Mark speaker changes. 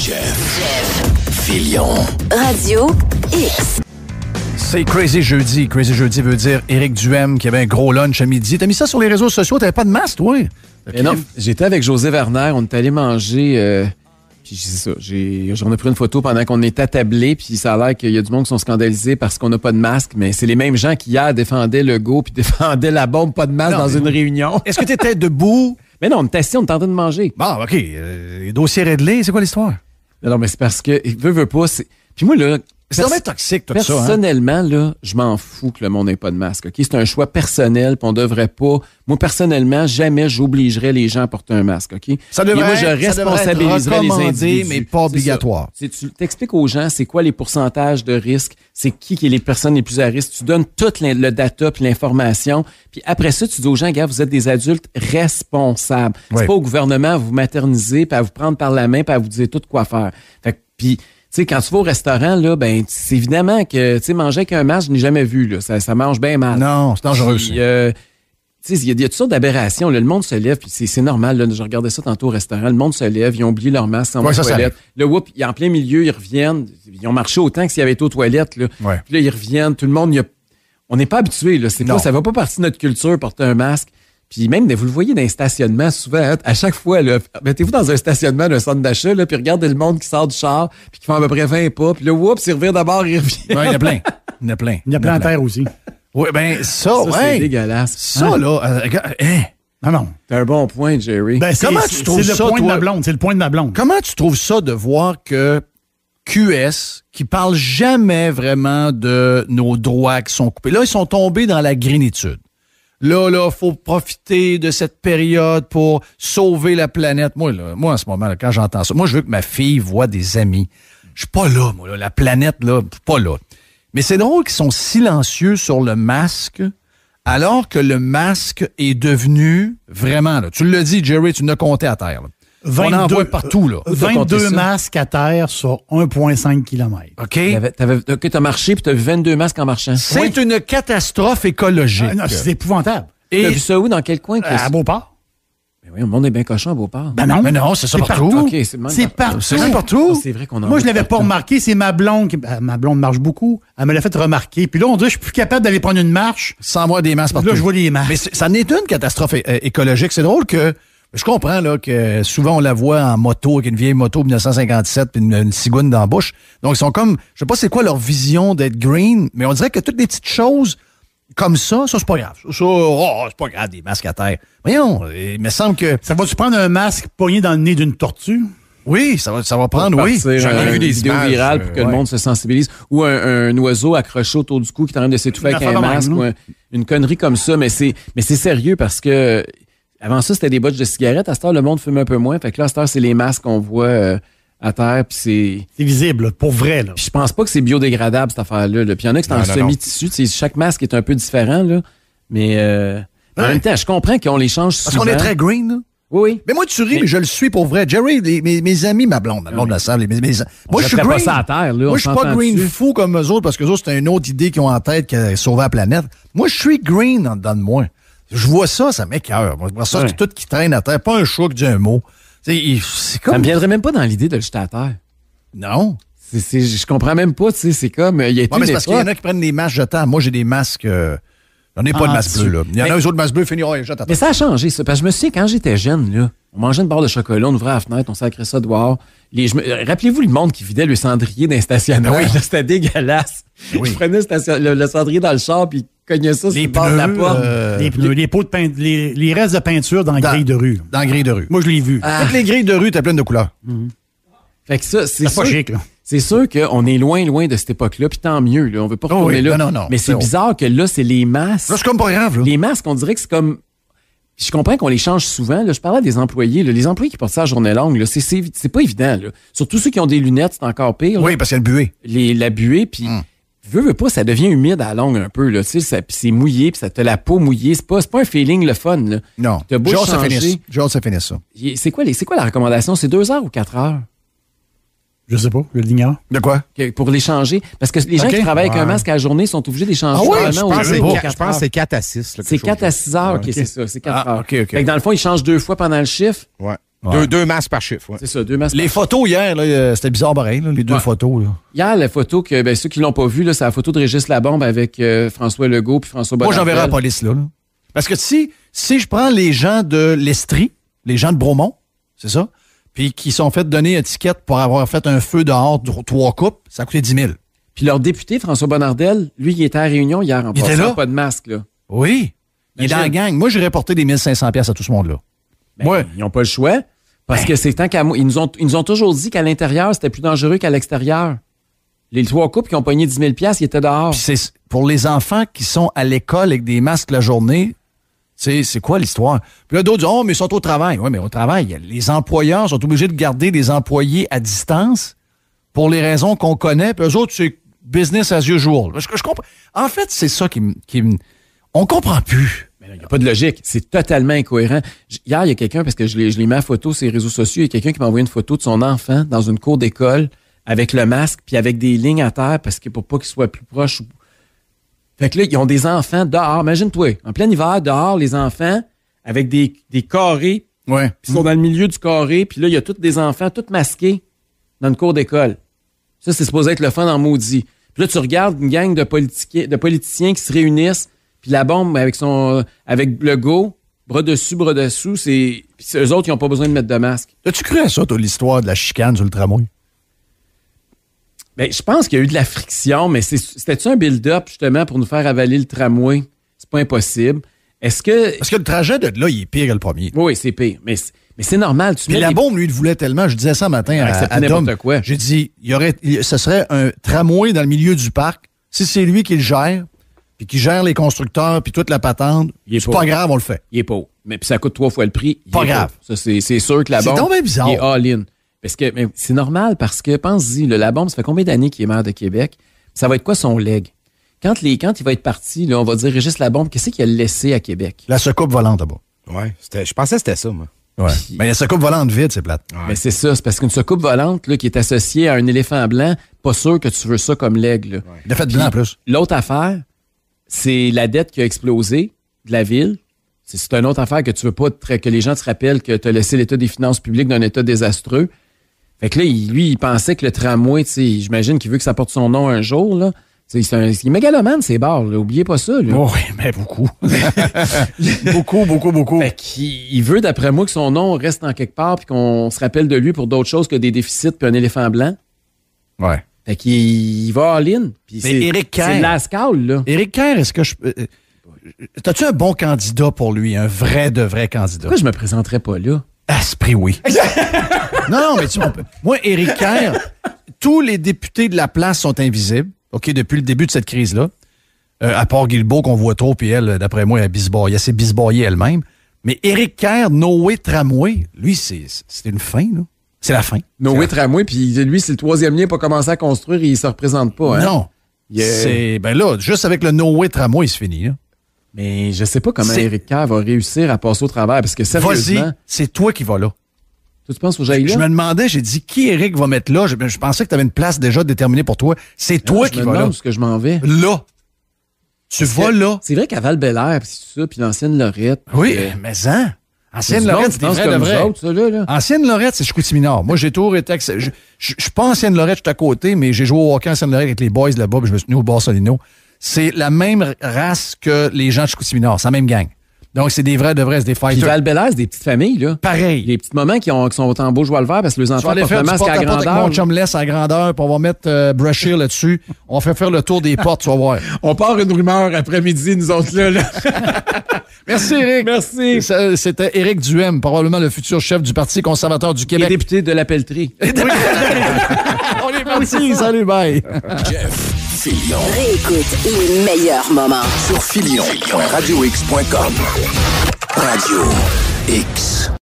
Speaker 1: Jeff. Filion.
Speaker 2: Radio X.
Speaker 3: C'est Crazy Jeudi. Crazy Jeudi veut dire Éric Duhem qui avait un gros lunch à midi. T'as mis ça sur les réseaux sociaux, t'avais pas de masque, toi?
Speaker 4: Mais non, j'étais avec José Werner, on est allé manger. euh, puis c'est ça, j'ai- j'en ai pris une photo pendant qu'on est attablé, puis ça a l'air qu'il y a du monde qui sont scandalisés parce qu'on n'a pas de masque, mais c'est les mêmes gens qui hier défendaient le go puis défendaient la bombe pas de masque
Speaker 3: Non,
Speaker 4: dans une réunion.
Speaker 3: Est-ce que t'étais debout?
Speaker 4: Mais non, on était assis, on était en train de manger.
Speaker 3: Bon, OK. euh, les dossiers réglés, c'est quoi l'histoire?
Speaker 4: Non, mais c'est parce que veut veut pas, c'est. Puis moi là,
Speaker 3: C'est vraiment toxique, tout ça. Hein?
Speaker 4: Personnellement, là, je m'en fous que le monde n'ait pas de masque. ok? C'est un choix personnel, puis on devrait pas. Moi, personnellement, jamais j'obligerais les gens à porter un masque. ok?
Speaker 3: Ça
Speaker 4: Et
Speaker 3: devrait,
Speaker 4: moi, je responsabiliserais les individus.
Speaker 3: mais pas obligatoire.
Speaker 4: C'est- Tu t'expliques aux gens c'est quoi les pourcentages de risque, c'est qui qui est les personnes les plus à risque? Tu donnes tout l'in- le data puis l'information. Puis après ça, tu dis aux gens, gars, vous êtes des adultes responsables. C'est pas au gouvernement à vous materniser, puis à vous prendre par la main, puis à vous dire tout quoi faire. Fait que, puis sais, quand tu vas au restaurant, là, ben, c'est évidemment que, tu sais, manger avec un masque, je n'ai jamais vu, là. Ça, ça mange bien mal.
Speaker 3: Non, c'est dangereux,
Speaker 4: Puis, euh, tu sais, il y, a- il y a toutes sortes d'aberrations. Le monde se lève, puis c'est normal. Là, je regardais ça tantôt au restaurant. Le monde se lève, ils ont oublié leur masque en
Speaker 3: Ouais, ça.
Speaker 4: Le whoop, ils en plein milieu, ils reviennent. Ils ont marché autant que s'ils avaient été aux toilettes. Là.
Speaker 3: Ouais.
Speaker 4: Puis là, ils reviennent. Tout le monde, il y a- on n'est pas habitué. Là. Pas, ça va pas partie de notre culture, porter un masque. Puis même, vous le voyez dans les stationnements, souvent, hein, à chaque fois, là, mettez-vous dans un stationnement d'un centre d'achat, là, puis regardez le monde qui sort du char, puis qui font à peu près 20 pas, puis là, whoops, il revient d'abord, il revient.
Speaker 3: Ouais, il y en a plein. Il y en a plein.
Speaker 5: Il y a plein de terre aussi.
Speaker 3: Oui, ben ça,
Speaker 4: Ça, c'est
Speaker 3: ouais.
Speaker 4: dégueulasse.
Speaker 3: Ça,
Speaker 4: Hein?
Speaker 3: là, euh, regarde, hein,
Speaker 5: Non, non.
Speaker 4: T'as un bon point, Jerry.
Speaker 5: Ben, c'est-
Speaker 3: Comment
Speaker 5: c'est-
Speaker 3: tu trouves
Speaker 5: C'est
Speaker 3: ça,
Speaker 5: le point de ma blonde. C'est le point de ma blonde.
Speaker 3: comment tu trouves ça de voir que QS, qui parle jamais vraiment de nos droits qui sont coupés, là, ils sont tombés dans la grénitude. Là, là, faut profiter de cette période pour sauver la planète. Moi, là, moi, en ce moment, là, quand j'entends ça, moi, je veux que ma fille voit des amis. Je suis pas là, moi, là. La planète, là, pas là. Mais c'est drôle qu'ils sont silencieux sur le masque, alors que le masque est devenu vraiment, là. Tu l'as dit, Jerry, tu l'as compté à terre, là. On en voit partout, là.
Speaker 4: Où t'as compté
Speaker 5: 22
Speaker 4: ça?
Speaker 5: masques à terre sur 1,5 km.
Speaker 3: OK?
Speaker 4: T'avais, t'avais, ok, t'as marché puis t'as vu 22 masques en marchant.
Speaker 3: C'est une catastrophe écologique.
Speaker 5: Ah, c'est épouvantable.
Speaker 3: Et-
Speaker 4: T'as vu ça où? Dans quel coin? Chris?
Speaker 5: À Beauport?
Speaker 4: Mais oui, le monde est bien cochon à Beauport.
Speaker 5: Ben non.
Speaker 3: Mais non, c'est ça
Speaker 5: C'est
Speaker 3: partout.
Speaker 5: partout.
Speaker 4: C'est même
Speaker 5: C'est
Speaker 4: par-
Speaker 5: partout.
Speaker 3: C'est où.
Speaker 4: Ah, vrai qu'on en
Speaker 5: Moi, je
Speaker 4: voit
Speaker 5: l'avais pas
Speaker 4: partout.
Speaker 5: remarqué. C'est ma blonde qui. ah, Ma blonde marche beaucoup. Elle me l'a fait remarquer. Puis là, on dirait que je suis plus capable d'aller prendre une marche.
Speaker 3: Sans voir des masques partout.
Speaker 5: Là, je vois des masques.
Speaker 3: Mais ça n'est une catastrophe écologique. C'est drôle que. Je comprends là, que souvent on la voit en moto, avec une vieille moto 1957 puis une, une cigoune dans la bouche. Donc ils sont comme. Je sais pas c'est quoi leur vision d'être green, mais on dirait que toutes les petites choses comme ça, ça c'est pas grave. Ça, ça, oh, c'est pas grave, des masques à terre. Voyons, il me semble que.
Speaker 5: Ça va-tu prendre un masque pogné dans le nez d'une tortue?
Speaker 3: Oui, ça va, ça va prendre, oui. J'en ai
Speaker 4: euh,
Speaker 3: vu des
Speaker 4: une vidéo
Speaker 3: images,
Speaker 4: virale
Speaker 3: euh,
Speaker 4: pour que
Speaker 3: ouais.
Speaker 4: le monde se sensibilise. Ou un, un oiseau accroché autour du cou qui est en train de s'étouffer avec un masque.
Speaker 5: là.
Speaker 4: ou un- une connerie comme ça. Mais c'est, mais c'est sérieux parce que avant ça, c'était des bottes de cigarettes. À cette heure, le monde fume un peu moins. Fait que là, à cette heure, c'est les masques qu'on voit euh, à terre. Puis c'est...
Speaker 5: C'est visible, là, pour vrai. Là.
Speaker 4: Puis je pense pas que c'est biodégradable, cette affaire-là. là. Puis il y en a qui sont en semi-tissu. Tu sais, Chaque masque est un peu différent. Là. Mais euh, en même temps, je comprends qu'on les change
Speaker 3: Parce
Speaker 4: souvent.
Speaker 3: qu'on est très green, là.
Speaker 4: Oui, oui.
Speaker 3: Mais moi, tu ris, mais,
Speaker 4: Mais-
Speaker 3: je le suis pour vrai. Jerry, les- mes, mes amis, ma blonde, ma blonde de la salle, les- mes, mes- moi, je suis green.
Speaker 4: pas ça à terre, là,
Speaker 3: moi, je suis pas green
Speaker 4: dessus.
Speaker 3: fou comme eux autres, parce que eux autres, c'est une autre idée qu'ils ont en tête que sauver la planète. Moi, je suis green en dedans de moi. Je vois ça, ça m'écœure. Moi, je vois ça,
Speaker 4: Ouais.
Speaker 3: c'est tout qui traîne à terre. Pas un chat qui dit un mot. C'est c'est
Speaker 4: Ça
Speaker 3: comme...
Speaker 4: me viendrait même pas dans l'idée de le jeter à terre.
Speaker 3: Non.
Speaker 4: C'est, c'est- je comprends même pas, tu sais, c'est comme, euh, il y a
Speaker 3: Ouais, mais parce qu'il y en a qui prennent des masques jetables. Moi, j'ai des masques... euh, J'en ai pas de
Speaker 5: Ah,
Speaker 3: masque bleu, là. Il y en a
Speaker 4: Mais-
Speaker 3: eux autres masques bleus, finis, oh, jette à
Speaker 4: Mais
Speaker 3: terre.
Speaker 4: ça a changé, ça. Parce que je me souviens, quand j'étais jeune, là, on mangeait une barre de chocolat, on ouvrait la fenêtre, on sacrait ça dehors. Me- euh, Rappelez-vous le monde qui vidait le cendrier d'un stationnement.
Speaker 3: Oui.
Speaker 4: là, C'était dégueulasse.
Speaker 3: Oui.
Speaker 4: Je prenais le, station- le- le cendrier dans le char, puis cognait ça sur
Speaker 3: Les
Speaker 4: de la porte.
Speaker 3: euh,
Speaker 5: les, pneus, les pots de peint- les, les restes de peinture dans la
Speaker 3: Dans-
Speaker 5: grille de rue.
Speaker 3: dans grille de rue.
Speaker 5: Moi, je l'ai vu.
Speaker 4: Ah.
Speaker 3: Toutes les grilles de rue, t'as plein de couleurs.
Speaker 4: Fait que ça, c'est
Speaker 5: C'est pas
Speaker 4: sûr-
Speaker 5: chic, là.
Speaker 4: C'est sûr qu'on est loin, loin de cette époque-là, puis tant mieux. Là. On veut pas
Speaker 3: Oh
Speaker 4: retourner
Speaker 3: oui,
Speaker 4: là.
Speaker 3: non, non, non,
Speaker 4: Mais
Speaker 3: c'est
Speaker 4: bizarre que là, c'est les masques.
Speaker 3: Là, c'est comme pas grave, là.
Speaker 4: Les masques, on dirait que c'est comme. Je comprends qu'on les change souvent. Là. Je parlais des employés. là. Les employés qui portent ça à journée longue, là, c'est, c'est, c'est pas évident. Là. Surtout ceux qui ont des lunettes, c'est encore pire. là.
Speaker 3: Oui, parce qu'il y a le buée.
Speaker 4: Les, la buée, puis
Speaker 3: Hum.
Speaker 4: Veux, veux pas, ça devient humide à la longue un peu. Là. Tu sais, c'est mouillé, puis ça te la peau mouillée. C'est pas, c'est pas un feeling le fun. Là.
Speaker 3: Non.
Speaker 4: T'as beau
Speaker 3: J'ai hâte ça
Speaker 4: changer.
Speaker 3: finisse. J'ai hâte ça finisse, ça.
Speaker 4: C'est quoi, les, c'est quoi la recommandation? C'est deux heures ou quatre heures?
Speaker 5: Je sais pas, je l'ignore.
Speaker 3: De quoi?
Speaker 4: que- pour les changer. Parce que les gens qui travaillent avec un masque à la journée sont obligés de les changer.
Speaker 3: Ah ouais?
Speaker 4: probablement
Speaker 3: Je pense
Speaker 6: Je
Speaker 4: quatre
Speaker 6: pense que c'est 4 à 6.
Speaker 4: C'est 4 à 6 heures, ok, c'est ça, c'est 4
Speaker 3: Ah,
Speaker 4: heures.
Speaker 3: ok, ok.
Speaker 4: Fait que dans le fond, ils changent deux fois pendant le chiffre.
Speaker 6: Ouais.
Speaker 3: Ouais.
Speaker 1: Deux, deux masques par chiffre. ouais.
Speaker 4: C'est ça, deux masques.
Speaker 3: Les photos hier, là, euh, c'était bizarre pareil, là, les deux
Speaker 4: Ouais.
Speaker 3: photos. Là.
Speaker 4: Hier, la photo que ben, ceux qui l'ont pas vue, là, c'est la photo de Régis Labombe avec euh, François Legault puis François
Speaker 3: Moi,
Speaker 4: Bonnardel.
Speaker 3: j'enverrai la police là, là. Parce que si, si je prends les gens de l'Estrie, les gens de Bromont, c'est ça, puis qui sont fait donner une étiquette pour avoir fait un feu dehors, de trois coupes, ça a coûté 10 000.
Speaker 4: Puis leur député, François Bonnardel, lui, il était à Réunion hier en
Speaker 3: Il était
Speaker 4: passant,
Speaker 3: là?
Speaker 4: pas de masque. Là.
Speaker 3: Oui. Il est dans la gang. Moi, j'aurais porté des 1500 pièces à tout ce monde-là.
Speaker 4: Ben, Ils n'ont pas le choix. Parce que c'est tant qu'à moi. Ils nous, ont, ils nous ont toujours dit qu'à l'intérieur, c'était plus dangereux qu'à l'extérieur. Les trois couples qui ont pogné 10 000 ils étaient dehors.
Speaker 3: C'est pour les enfants qui sont à l'école avec des masques la journée, c'est c'est quoi l'histoire? Puis là, d'autres disent, oh, mais ils sont au travail. Oui, mais au travail, les employeurs sont obligés de garder des employés à distance pour les raisons qu'on connaît. Puis eux autres, c'est business as usual. Je, je comprends. En fait, c'est ça qui me- On comprend plus.
Speaker 4: Il n'y a pas de logique. C'est totalement incohérent. Hier, il y a quelqu'un, parce que je l'ai mis à photo sur les réseaux sociaux, il y a quelqu'un qui m'a envoyé une photo de son enfant dans une cour d'école avec le masque, puis avec des lignes à terre, parce que pour pas qu'il soit plus proche. Fait que là, ils ont des enfants dehors. Imagine-toi, en plein hiver, dehors, les enfants, avec des, des carrés,
Speaker 3: Ouais.
Speaker 4: puis ils sont dans le milieu du carré, puis là, il y a tous des enfants, tous masqués, dans une cour d'école. Ça, c'est supposé être le fun en maudit. Puis là, tu regardes une gang de, politici- de politiciens qui se réunissent, puis la bombe avec son avec le go, bras dessus, bras dessous, c'est. Eux autres, ils n'ont pas besoin de mettre de masque.
Speaker 3: As-tu cru à ça, toi, l'histoire de la chicane sur le tramway?
Speaker 4: Ben, je pense qu'il y a eu de la friction, mais c'était-tu un build-up, justement, pour nous faire avaler le tramway? C'est pas impossible. Est-ce que.
Speaker 3: Parce que le trajet de là, il est pire que le premier.
Speaker 4: Oui, c'est pire. Mais c'est mais c'est normal. Tu mets
Speaker 3: la bombe, lui, il voulait tellement. Je disais ça matin à,
Speaker 4: accepter
Speaker 3: à Dom.
Speaker 4: quoi.
Speaker 3: J'ai dit, il y aurait, ce serait un tramway dans le milieu du parc. Si c'est lui qui le gère, puis qui gère les constructeurs, puis toute la patente,
Speaker 4: Il est
Speaker 3: c'est
Speaker 4: pas-
Speaker 3: pas grave, on le fait.
Speaker 4: il est pauvre. Mais puis ça coûte trois fois le prix.
Speaker 3: Pas grave.
Speaker 4: Ça, c'est c'est sûr que la
Speaker 3: C'est
Speaker 4: bombe.
Speaker 3: bien bizarre.
Speaker 4: Il est all-in. Parce que mais c'est normal parce que pense-y, le la bombe, ça fait combien d'années qu'il est maire de Québec? Ça va être quoi son leg? Quand, les, quand il va être parti, là, on va dire Régis Labombe, qu'est-ce qu'il a laissé à Québec?
Speaker 3: La secoupe volante là-bas.
Speaker 1: Ouais, c'était- je pensais que c'était ça, moi.
Speaker 3: Ouais. Mais la secoupe volante vide, c'est plate.
Speaker 4: Mais c'est ça, c'est parce qu'une secoupe volante là, qui est associée à un éléphant blanc, pas sûr que tu veux ça comme leg. là.
Speaker 3: De fait blanc en plus.
Speaker 4: L'autre affaire, c'est la dette qui a explosé de la ville. C'est- une autre affaire que tu veux pas te- que les gens te rappellent que tu as laissé l'état des finances publiques d'un état désastreux. Fait que là, il- lui, il pensait que le tramway, tu sais, j'imagine qu'il veut que ça porte son nom un jour, là. C'est un, il est mégalomane, ces bars, là. Oubliez pas ça, là.
Speaker 3: Oh, oui, mais beaucoup. beaucoup, beaucoup, beaucoup.
Speaker 4: Fait qu'il il veut, d'après moi, que son nom reste en quelque part puis qu'on se rappelle de lui pour d'autres choses que des déficits puis un éléphant blanc.
Speaker 3: Ouais.
Speaker 4: Fait qu'il il va all-in.
Speaker 3: Mais
Speaker 4: c'est-
Speaker 3: Éric Kerr-
Speaker 4: C'est Lascal, là.
Speaker 3: Éric Kerr, est-ce que je. euh, euh, T'as-tu un bon candidat pour lui? Un vrai de vrai candidat?
Speaker 4: Pourquoi je me présenterais pas là?
Speaker 3: À ce prix, oui. non, non, mais tu on peut- Moi, Éric Kerr, tous les députés de la place sont invisibles, OK, depuis le début de cette crise-là. Euh, à part Guilbeault qu'on voit trop, puis elle, d'après moi, elle, bisboye, elle s'est bisboyée elle-même. Mais Éric Kerr, Noé Tramway, lui, c'est c'est une fin, là. C'est la fin.
Speaker 4: Noé Tramway, puis lui, c'est le troisième lien pour commencer à construire et il se représente pas. Hein?
Speaker 3: Non. C'est. Ben là, juste avec le Noé Tramway, il se finit, là.
Speaker 4: Mais je sais pas comment Éric Kerr va réussir à passer au travers parce que
Speaker 3: Vas-y,
Speaker 4: sérieusement,
Speaker 3: c'est toi qui vas là.
Speaker 4: toi, tu penses que j'aille là?
Speaker 3: Je me demandais, j'ai dit, qui Eric va mettre là? Je, je pensais que tu avais une place déjà déterminée pour toi. C'est toi
Speaker 4: je
Speaker 3: qui
Speaker 4: me
Speaker 3: vas là.
Speaker 4: où est-ce que je m'en vais.
Speaker 3: Là. Tu vas là.
Speaker 4: C'est vrai qu'à Val-Bélair, puis tout ça, puis l'ancienne Lorette.
Speaker 3: Oui,
Speaker 4: puis, euh,
Speaker 3: mais hein? Ancienne Lorette, c'est vrai de vrai.
Speaker 4: autres, ça, là, là.
Speaker 3: Ancienne Lorette, c'est Chicoutimi-Nord. Moi, j'ai toujours été... Je je suis pas Ancienne Lorette, je suis à côté, mais j'ai joué au hockey Ancienne Lorette avec les boys là-bas, puis je me suis tenu au Barcelino. C'est la même race que les gens de Chicoutimi-Nord. C'est la même gang. Donc, c'est des vrais de vrais, c'est des
Speaker 4: Puis
Speaker 3: fighters.
Speaker 4: Val-Bélair, c'est des petites familles, là.
Speaker 3: Pareil.
Speaker 4: Les petits moments qui, ont, qui sont en beau joie le vert parce que les enfants portent le masque à
Speaker 3: porte-à-porte avec
Speaker 4: grandeur.
Speaker 3: mon chumless à grandeur, puis on va mettre euh, là-dessus. On fait faire le tour des portes, tu vas voir.
Speaker 4: On part une rumeur après-midi, nous autres, là. là.
Speaker 3: Merci, Eric.
Speaker 4: Merci.
Speaker 3: C'était Éric Duhem, probablement le futur chef du Parti conservateur du Québec.
Speaker 4: député de la pelleterie.
Speaker 3: On est parti. Salut, bye.
Speaker 2: Jeff, Filion. Réécoute les meilleurs moments.
Speaker 6: Sur filion.radiox.com. Radio X.